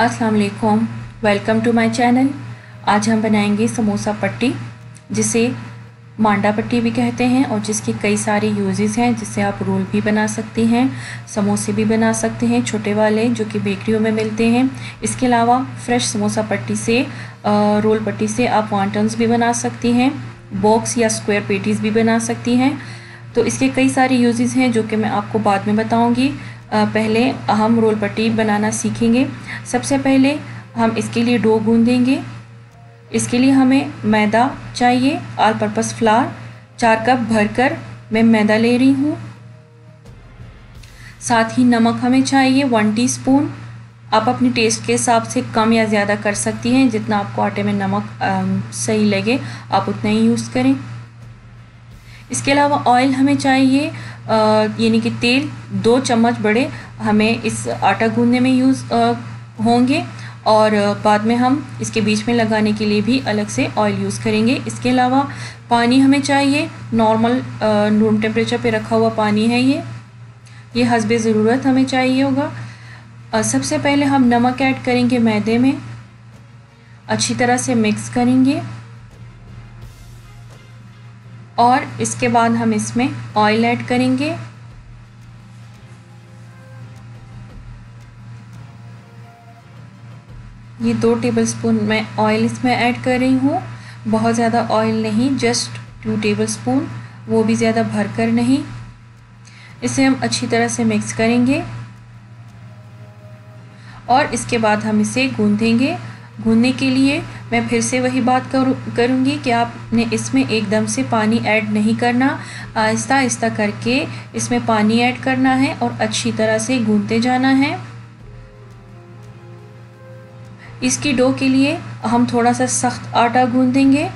अस्सलाम वालेकुम welcome to my channel आज हम बनाएँगे समोसा पट्टी, जिसे मांडा पट्टी भी कहते हैं और जिसके कई सारे यूजेस हैं, जिससे आप रोल भी बना सकते हैं, समोसे भी बना सकते हैं, छोटे वाले जो कि बेकरियों में मिलते हैं। इसके अलावा फ्रेश समोसा पट्टी से रोल पट्टी से आप वांटन्स भी बना सकती हैं बॉक्स या स्क्वायर पेटीज़ भी बना सकती हैं। तो इसके कई सारे यूजेस हैं जो कि मैं आपको बाद में बताऊँगी। पहले हम रोल पट्टी बनाना सीखेंगे। सबसे पहले हम इसके लिए डो गूंदेंगे। इसके लिए हमें मैदा चाहिए आल पर्पस फ्लार चार कप भरकर मैं मैदा ले रही हूँ। साथ ही नमक हमें चाहिए वन टीस्पून आप अपनी टेस्ट के हिसाब से कम या ज़्यादा कर सकती हैं जितना आपको आटे में नमक आ, सही लगे आप उतना ही यूज़ करें। इसके अलावा ऑयल हमें चाहिए यानी कि तेल, दो चम्मच बड़े हमें इस आटा गूंदने में यूज़ होंगे और बाद में हम इसके बीच में लगाने के लिए भी अलग से ऑयल यूज़ करेंगे। इसके अलावा पानी हमें चाहिए। नॉर्मल रूम टेम्परेचर पे रखा हुआ पानी है ये। ये हसब ज़रूरत हमें चाहिए होगा। सबसे पहले हम नमक ऐड करेंगे मैदे में। अच्छी तरह से मिक्स करेंगे। और इसके बाद हम इसमें ऑयल ऐड करेंगे। ये दो टेबलस्पून मैं ऑयल इसमें ऐड कर रही हूँ। बहुत ज़्यादा ऑयल नहीं जस्ट टू टेबलस्पून वो भी ज़्यादा भर कर नहीं। इसे हम अच्छी तरह से मिक्स करेंगे। और इसके बाद हम इसे गूंदेंगे गूंदने के लिए मैं फिर से वही बात करूँ, करूँगी कि आपने इसमें एकदम से पानी ऐड नहीं करना। आहिस्ता आहिस्ता करके इसमें पानी ऐड करना है और अच्छी तरह से गूंदते जाना है। इसकी डो के लिए हम थोड़ा सा सख्त आटा गूंदेंगे।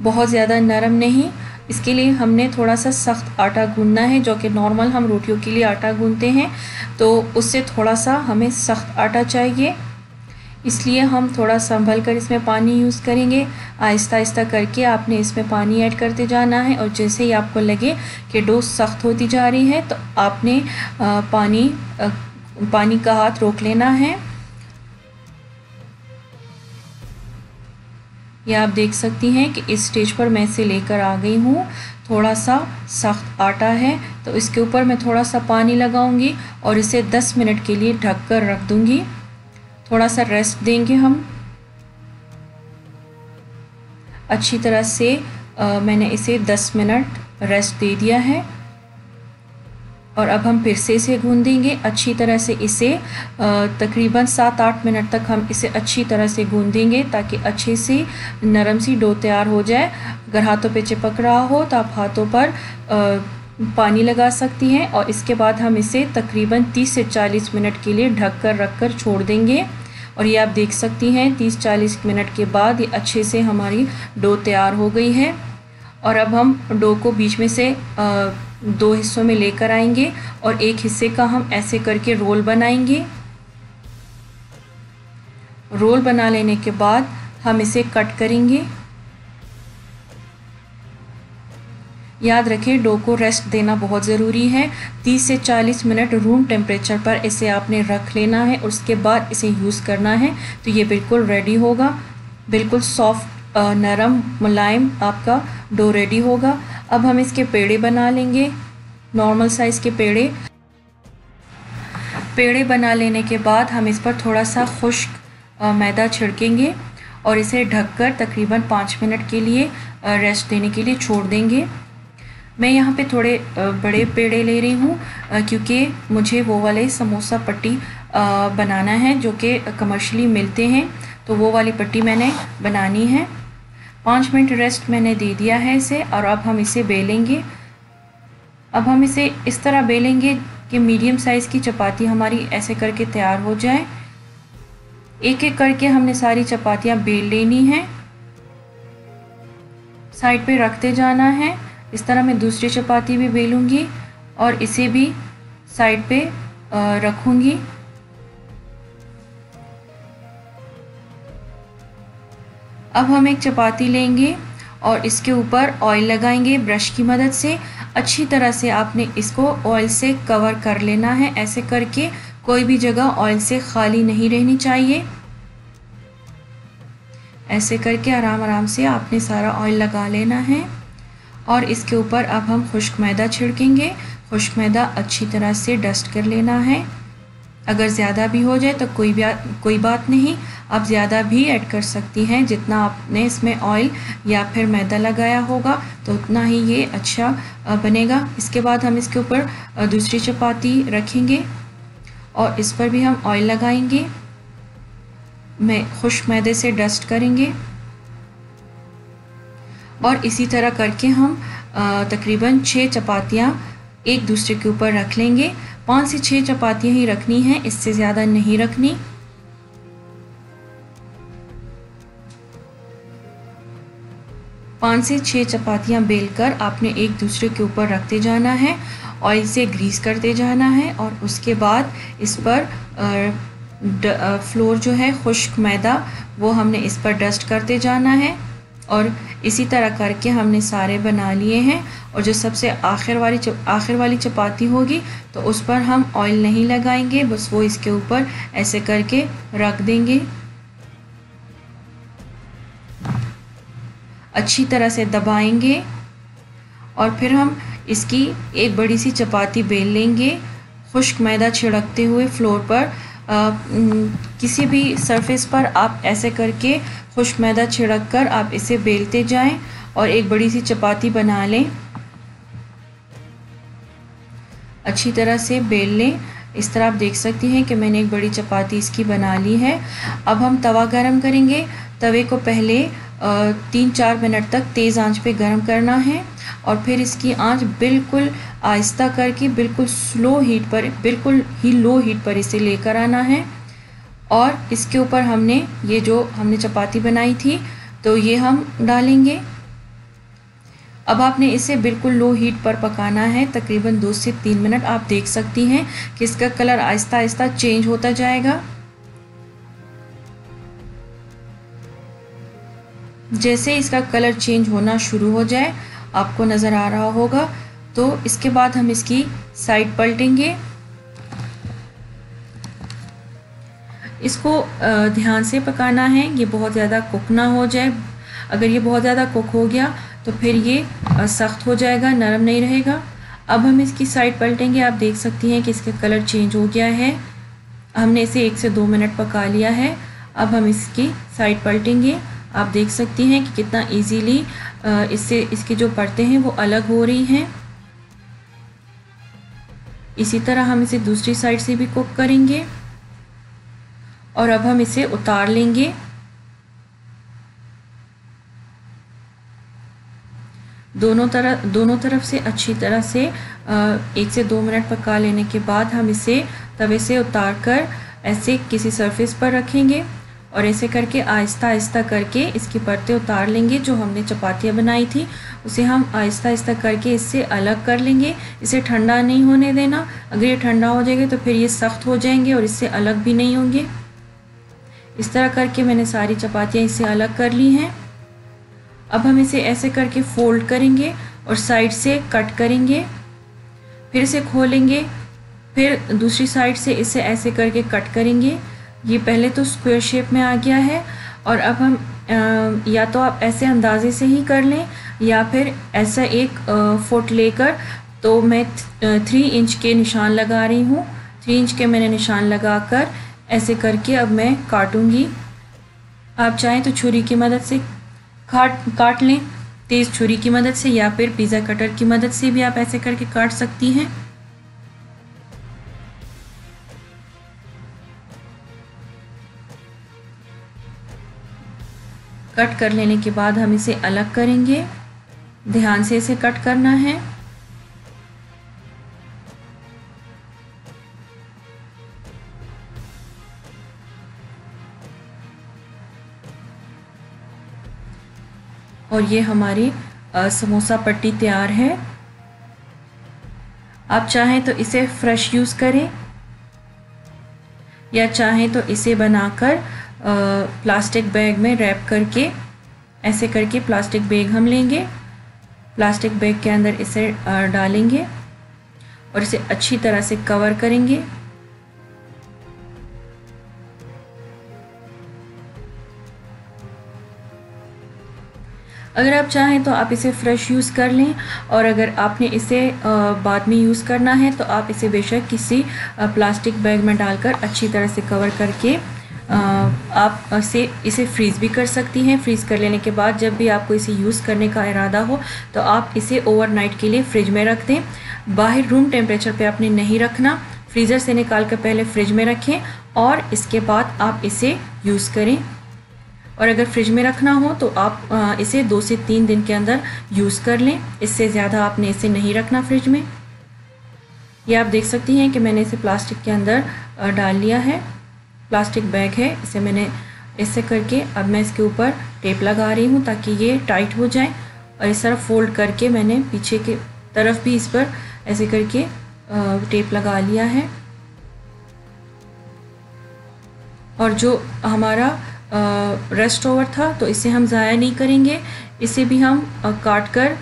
बहुत ज़्यादा नरम नहीं। इसके लिए हमने थोड़ा सा सख्त आटा गूंदना है, जो कि नॉर्मल हम रोटियों के लिए आटा गूंदते हैं। तो उससे थोड़ा सा हमें सख्त आटा चाहिए। इसलिए हम थोड़ा संभल कर इसमें पानी यूज़ करेंगे। आहिस्ता आहिस्ता करके आपने इसमें पानी ऐड करते जाना है और जैसे ही आपको लगे कि डो सख्त होती जा रही है तो आपने पानी पानी का हाथ रोक लेना है। ये आप देख सकती हैं कि इस स्टेज पर मैं इसे लेकर आ गई हूँ। थोड़ा सा सख्त आटा है तो इसके ऊपर मैं थोड़ा सा पानी लगाऊँगी और इसे 10 मिनट के लिए ढक कर रख दूँगी। थोड़ा सा रेस्ट देंगे हम। अच्छी तरह से आ, मैंने इसे 10 मिनट रेस्ट दे दिया है। और अब हम फिर से इसे गूंदेंगे अच्छी तरह से इसे तकरीबन सात आठ मिनट तक हम इसे अच्छी तरह से गूंदेंगे ताकि अच्छे से नरम सी डो तैयार हो जाए। अगर हाथों पे चिपक रहा हो तो आप हाथों पर आ, पानी लगा सकती हैं और इसके बाद हम इसे तकरीबन 30 से 40 मिनट के लिए ढक कर, रख कर छोड़ देंगे। और ये आप देख सकती हैं 30-40 मिनट के बाद ये अच्छे से हमारी डो तैयार हो गई है। और अब हम डो को बीच में से दो हिस्सों में लेकर आएँगे और एक हिस्से का हम ऐसे करके रोल बनाएँगे। रोल बना लेने के बाद हम इसे कट करेंगे। याद रखें, डो को रेस्ट देना बहुत ज़रूरी है। 30 से 40 मिनट रूम टेम्परेचर पर इसे आपने रख लेना है, उसके बाद इसे यूज़ करना है। तो ये बिल्कुल रेडी होगा। बिल्कुल सॉफ्ट नरम मुलायम आपका डो रेडी होगा। अब हम इसके पेड़े बना लेंगे। नॉर्मल साइज़ के पेड़े। पेड़े बना लेने के बाद हम इस पर थोड़ा सा खुश्क मैदा छिड़केंगे और इसे ढककर तकरीबन पाँच मिनट के लिए रेस्ट देने के लिए छोड़ देंगे। मैं यहाँ पे थोड़े बड़े पेड़े ले रही हूँ क्योंकि मुझे वो वाले समोसा पट्टी बनाना है जो कि कमर्शली मिलते हैं। तो वो वाली पट्टी मैंने बनानी है। पाँच मिनट रेस्ट मैंने दे दिया है इसे और अब हम इसे बेलेंगे। अब हम इसे इस तरह बेलेंगे कि मीडियम साइज़ की चपाती हमारी ऐसे करके तैयार हो जाए। एक एक करके हमने सारी चपातियाँ बेल लेनी हैं। साइड पे रखते जाना है। इस तरह मैं दूसरी चपाती भी बेलूँगी और इसे भी साइड पे रखूँगी। अब हम एक चपाती लेंगे और इसके ऊपर ऑयल लगाएँगे ब्रश की मदद से। अच्छी तरह से आपने इसको ऑयल से कवर कर लेना है। ऐसे करके कोई भी जगह ऑयल से खाली नहीं रहनी चाहिए। ऐसे करके आराम आराम से आपने सारा ऑयल लगा लेना है। और इसके ऊपर अब हम खुश्क मैदा छिड़केंगे। खुश्क मैदा अच्छी तरह से डस्ट कर लेना है। अगर ज़्यादा भी हो जाए तो कोई भी कोई बात नहीं। आप ज़्यादा भी ऐड कर सकती हैं जितना आपने इसमें ऑयल या फिर मैदा लगाया होगा तो उतना ही ये अच्छा बनेगा। इसके बाद हम इसके ऊपर दूसरी चपाती रखेंगे और इस पर भी हम ऑयल लगाएँगे। मैं खुश मैदे से डस्ट करेंगे। और इसी तरह करके हम तकरीबन छः चपातियाँ एक दूसरे के ऊपर रख लेंगे। पाँच से छः चपातियाँ ही रखनी हैं, इससे ज़्यादा नहीं रखनी। पाँच से छः चपातियाँ बेलकर आपने एक दूसरे के ऊपर रखते जाना है ऑयल से ग्रीस करते जाना है और उसके बाद इस पर फ्लोर जो है, खुश्क मैदा, वो हमने इस पर डस्ट करते जाना है। और इसी तरह करके हमने सारे बना लिए हैं और जो सबसे आखिर वाली आखिर वाली चपाती होगी तो उस पर हम ऑयल नहीं लगाएँगे बस वो इसके ऊपर ऐसे करके रख देंगे। अच्छी तरह से दबाएँगे और फिर हम इसकी एक बड़ी सी चपाती बेल लेंगे। खुश्क मैदा छिड़कते हुए फ्लोर पर आ, किसी भी सरफेस पर आप ऐसे करके खुश्क मैदा छिड़क कर आप इसे बेलते जाएँ और एक बड़ी सी चपाती बना लें। अच्छी तरह से बेल लें। इस तरह आप देख सकती हैं कि मैंने एक बड़ी चपाती इसकी बना ली है। अब हम तवा गरम करेंगे। तवे को पहले तीन चार मिनट तक तेज़ आँच पे गरम करना है और फिर इसकी आँच बिल्कुल आहिस्ता करके, बिल्कुल स्लो हीट पर, बिल्कुल ही लो हीट पर इसे लेकर आना है। और इसके ऊपर हमने ये जो हमने चपाती बनाई थी तो ये हम डालेंगे। अब आपने इसे बिल्कुल लो हीट पर पकाना है, तकरीबन दो से तीन मिनट आप देख सकती हैं कि इसका कलर आहिस्ता आहिस्ता चेंज होता जाएगा। जैसे इसका कलर चेंज होना शुरू हो जाए, आपको नज़र आ रहा होगा तो इसके बाद हम इसकी साइड पलटेंगे। इसको ध्यान से पकाना है। ये बहुत ज़्यादा कुक ना हो जाए। अगर ये बहुत ज़्यादा कुक हो गया तो फिर ये सख्त हो जाएगा, नरम नहीं रहेगा। अब हम इसकी साइड पलटेंगे। आप देख सकती हैं कि इसका कलर चेंज हो गया है। हमने इसे एक से दो मिनट पका लिया है। अब हम इसकी साइड पलटेंगे। आप देख सकती हैं कि कितना इजीली इससे, इसकी जो परतें हैं वो अलग हो रही हैं। इसी तरह हम इसे दूसरी साइड से भी कुक करेंगे। और अब हम इसे उतार लेंगे। दोनों तरफ़ दोनों तरफ़ से अच्छी तरह से एक से दो मिनट पका लेने के बाद हम इसे तवे से उतार कर ऐसे किसी सरफेस पर रखेंगे और ऐसे करके आहिस्ता आहिस्ता करके इसकी परतें उतार लेंगे जो हमने चपातियाँ बनाई थी। उसे हम आहिस्ता आहिस्ता करके इससे अलग कर लेंगे। इसे ठंडा नहीं होने देना। अगर ये ठंडा हो जाएगा तो फिर ये सख्त हो जाएँगे और इससे अलग भी नहीं होंगे। इस तरह करके मैंने सारी चपातियाँ इससे अलग कर ली हैं। अब हम इसे ऐसे करके फोल्ड करेंगे और साइड से कट करेंगे, फिर इसे खोलेंगे, फिर दूसरी साइड से इसे ऐसे करके कट करेंगे। ये पहले तो स्क्वायर शेप में आ गया है और अब हम या तो आप ऐसे अंदाजे से ही कर लें या फिर ऐसा एक फुट लेकर तो मैं थ्री इंच के निशान लगा रही हूँ। थ्री इंच के मैंने निशान लगा कर ऐसे करके अब मैं काटूँगी। आप चाहें तो छुरी की मदद से काट काट लें। तेज़ छुरी की मदद से या फिर पिज़्ज़ा कटर की मदद से भी आप ऐसे करके काट सकती हैं। कट कर लेने के बाद हम इसे अलग करेंगे। ध्यान से इसे कट करना है। और ये हमारी समोसा पट्टी तैयार है। आप चाहें तो इसे फ्रेश यूज़ करें, या चाहें तो इसे बनाकर प्लास्टिक बैग में रैप करके, ऐसे करके प्लास्टिक बैग हम लेंगे। प्लास्टिक बैग के अंदर इसे डालेंगे और इसे अच्छी तरह से कवर करेंगे। अगर आप चाहें तो आप इसे फ़्रेश यूज़ कर लें और अगर आपने इसे बाद में यूज़ करना है तो आप इसे बेशक किसी प्लास्टिक बैग में डालकर अच्छी तरह से कवर करके आप इसे इसे फ्रीज़ भी कर सकती हैं। फ्रीज़ कर लेने के बाद जब भी आपको इसे यूज़ करने का इरादा हो तो आप इसे ओवरनाइट के लिए फ्रिज में रख दें। बाहर रूम टेम्परेचर पे आपने नहीं रखना। फ्रीज़र से निकाल कर पहले फ्रिज में रखें और इसके बाद आप इसे यूज़ करें। और अगर फ्रिज में रखना हो तो आप इसे दो से तीन दिन के अंदर यूज़ कर लें। इससे ज़्यादा आपने इसे नहीं रखना फ्रिज में। ये आप देख सकती हैं कि मैंने इसे प्लास्टिक के अंदर डाल लिया है। प्लास्टिक बैग है, इसे मैंने ऐसे करके अब मैं इसके ऊपर टेप लगा रही हूँ ताकि ये टाइट हो जाए। और इस तरह फोल्ड करके मैंने पीछे के तरफ़ भी इस पर ऐसे करके टेप लगा लिया है। और जो हमारा रेस्ट ओवर था तो इसे हम ज़ाया नहीं करेंगे। इसे भी हम काट कर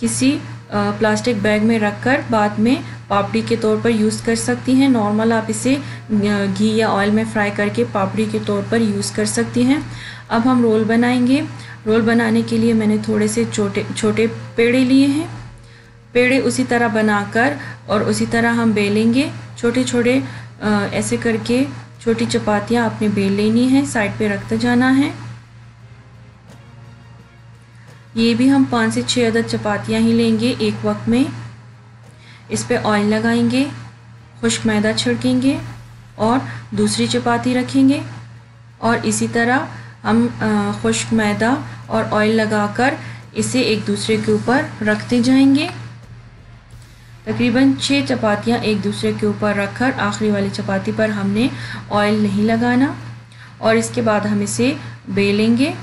किसी प्लास्टिक बैग में रख कर बाद में पापड़ी के तौर पर यूज़ कर सकती हैं। नॉर्मल आप इसे घी या ऑयल में फ्राई करके पापड़ी के तौर पर यूज़ कर सकती हैं। अब हम रोल बनाएँगे। रोल बनाने के लिए मैंने थोड़े से छोटे छोटे पेड़े लिए हैं। पेड़े उसी तरह बनाकर और उसी तरह हम बेलेंगे। छोटे छोटे ऐसे करके छोटी चपातियाँ आपने बेल लेनी है, साइड पे रखते जाना है। ये भी हम पाँच से छः अदद चपातियाँ ही लेंगे एक वक्त में। इस पर ऑयल लगाएँगे, खुश्क मैदा छिड़केंगे और दूसरी चपाती रखेंगे। और इसी तरह हम खुश्क मैदा और ऑयल लगाकर इसे एक दूसरे के ऊपर रखते जाएँगे। तकरीबन छः चपातियाँ एक दूसरे के ऊपर रखकर आखिरी वाली चपाती पर हमने ऑयल नहीं लगाना। और इसके बाद हम इसे बेलेंगे।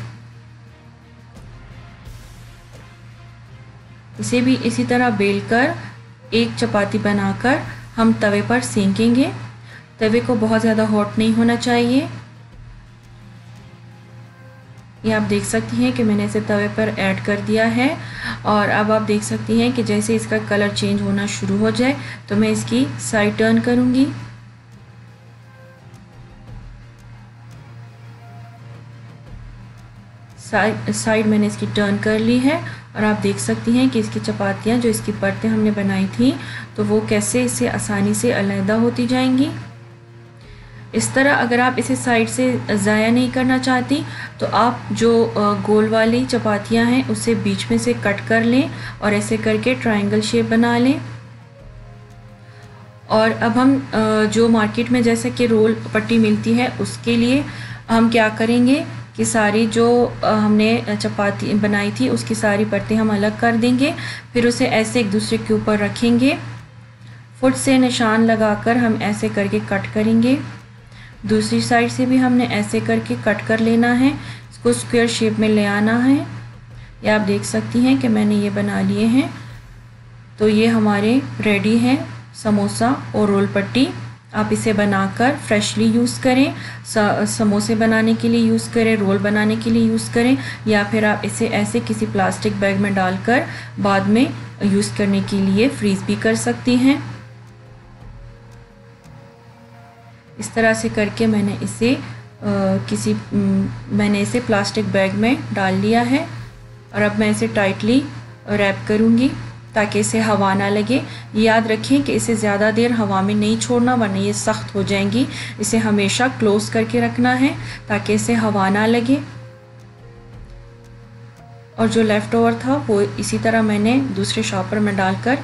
इसे भी इसी तरह बेल कर एक चपाती बनाकर हम तवे पर सेंकेंगे। तवे को बहुत ज़्यादा हॉट नहीं होना चाहिए। ये आप देख सकती हैं कि मैंने इसे तवे पर ऐड कर दिया है और अब आप देख सकती हैं कि जैसे इसका कलर चेंज होना शुरू हो जाए तो मैं इसकी साइड टर्न करूँगी। साइड मैंने इसकी टर्न कर ली है और आप देख सकती हैं कि इसकी चपातियाँ जो इसकी परतें हमने बनाई थी तो वो कैसे इससे आसानी से अलहदा होती जाएँगी। इस तरह अगर आप इसे साइड से ज़ाया नहीं करना चाहती तो आप जो गोल वाली चपातियाँ हैं, उसे बीच में से कट कर लें और ऐसे करके ट्रायंगल शेप बना लें। और अब हम जो मार्केट में जैसे कि रोल पट्टी मिलती है, उसके लिए हम क्या करेंगे कि सारी जो हमने चपाती बनाई थी, उसकी सारी परतें हम अलग कर देंगे, फिर उसे ऐसे एक दूसरे के ऊपर रखेंगे। फुट से निशान लगाकर हम ऐसे करके कट करेंगे। दूसरी साइड से भी हमने ऐसे करके कट कर लेना है। इसको स्क्वायर शेप में ले आना है। ये आप देख सकती हैं कि मैंने ये बना लिए हैं। तो ये हमारे रेडी हैं। समोसा और रोल पट्टी। आप इसे बनाकर फ्रेशली यूज़ करें। समोसे बनाने के लिए यूज़ करें। रोल बनाने के लिए यूज़ करें। या फिर आप इसे ऐसे किसी प्लास्टिक बैग में डालकर बाद में यूज़ करने के लिए फ्रीज़ भी कर सकती हैं। इस तरह से करके मैंने इसे किसी मैंने इसे प्लास्टिक बैग में डाल लिया है। और अब मैं इसे टाइटली रैप करूँगी ताकि इसे हवा ना लगे। याद रखें कि इसे ज़्यादा देर हवा में नहीं छोड़ना, वरना ये सख्त हो जाएँगी। इसे हमेशा क्लोज़ करके रखना है ताकि इसे हवा ना लगे। और जो लेफ़्ट ओवर था, वो इसी तरह मैंने दूसरे शॉपर में डालकर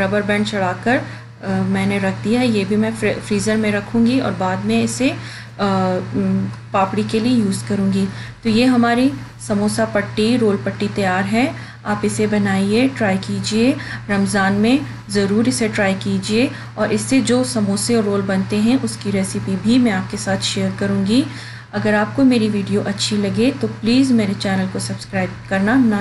रबर बैंड चढ़ाकर मैंने रख दिया है ये भी मैं फ्रीज़र में रखूँगी और बाद में इसे पापड़ी के लिए यूज़ करूँगी। तो ये हमारी समोसा पट्टी, रोल पट्टी तैयार है। आप इसे बनाइए, ट्राई कीजिए। रमज़ान में ज़रूर इसे ट्राई कीजिए और इससे जो समोसे और रोल बनते हैं, उसकी रेसिपी भी मैं आपके साथ शेयर करूँगी। अगर आपको मेरी वीडियो अच्छी लगे तो प्लीज़ मेरे चैनल को सब्सक्राइब करना ना